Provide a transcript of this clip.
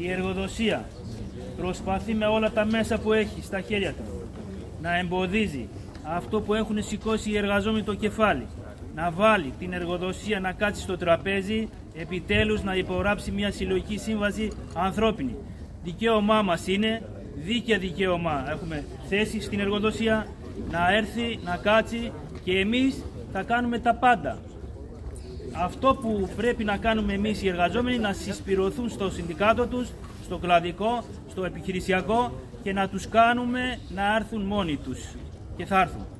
η εργοδοσία προσπαθεί με όλα τα μέσα που έχει στα χέρια του να εμποδίζει αυτό που έχουν σηκώσει οι εργαζόμενοι το κεφάλι, να βάλει την εργοδοσία να κάτσει στο τραπέζι, επιτέλους να υπογράψει μια συλλογική σύμβαση ανθρώπινη. Δικαίωμά μας είναι, δίκαια δικαίωμα έχουμε θέση στην εργοδοσία, να έρθει, να κάτσει και εμείς θα κάνουμε τα πάντα. Αυτό που πρέπει να κάνουμε εμείς οι εργαζόμενοι να συσπηρωθούν στο συνδικάτο τους, στο κλαδικό, στο επιχειρησιακό και να τους κάνουμε να έρθουν μόνοι τους. Και θα έρθουν.